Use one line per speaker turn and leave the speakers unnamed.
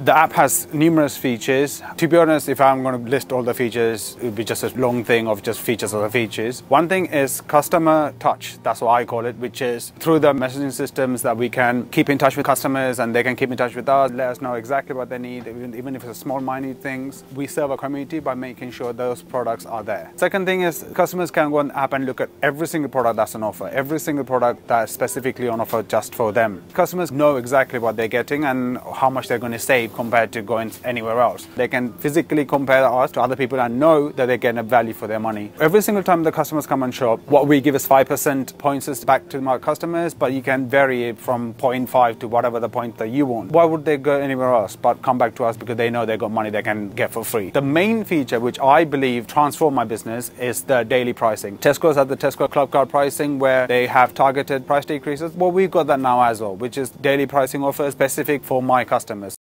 The app has numerous features. To be honest, if I'm going to list all the features, it would be just a long thing of just features of the features. One thing is customer touch. That's what I call it, which is through the messaging systems that we can keep in touch with customers and they can keep in touch with us, let us know exactly what they need, even, even if it's a small, minute things. We serve a community by making sure those products are there. Second thing is customers can go on the app and look at every single product that's on offer, every single product that's specifically on offer just for them. Customers know exactly what they're getting and how much they're going to save compared to going anywhere else. They can physically compare us to other people and know that they're getting a value for their money. Every single time the customers come and shop, what we give is 5% points back to my customers, but you can vary it from 0.5 to whatever the point that you want. Why would they go anywhere else but come back to us because they know they've got money they can get for free? The main feature which I believe transformed my business is the daily pricing. Tesco's had the Tesco Clubcard pricing where they have targeted price decreases. Well, we've got that now as well, which is daily pricing offers specific for my customers.